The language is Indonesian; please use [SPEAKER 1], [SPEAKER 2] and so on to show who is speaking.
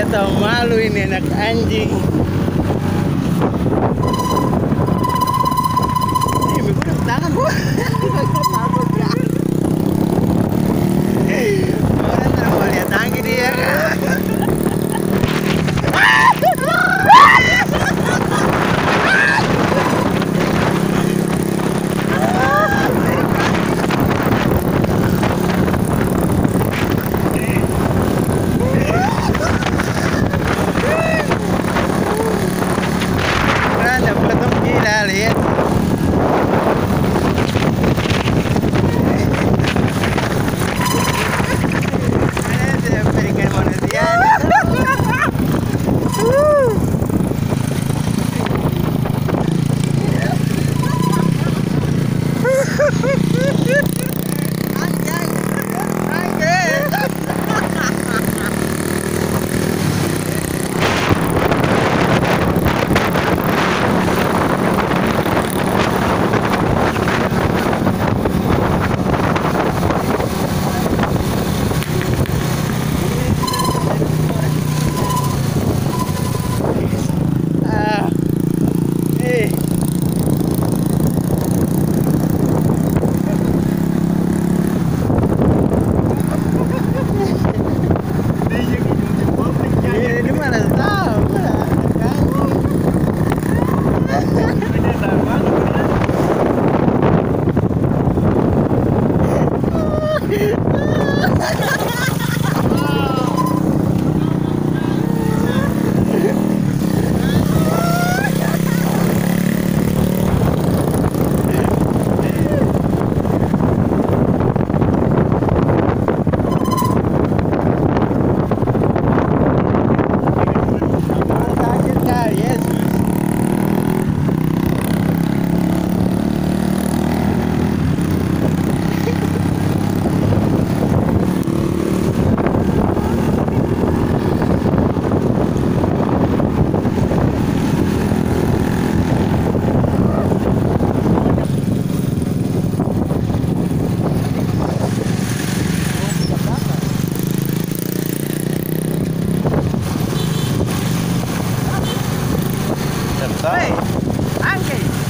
[SPEAKER 1] Tidak tahu malu ini anak anjing. tá? Ei, aqui.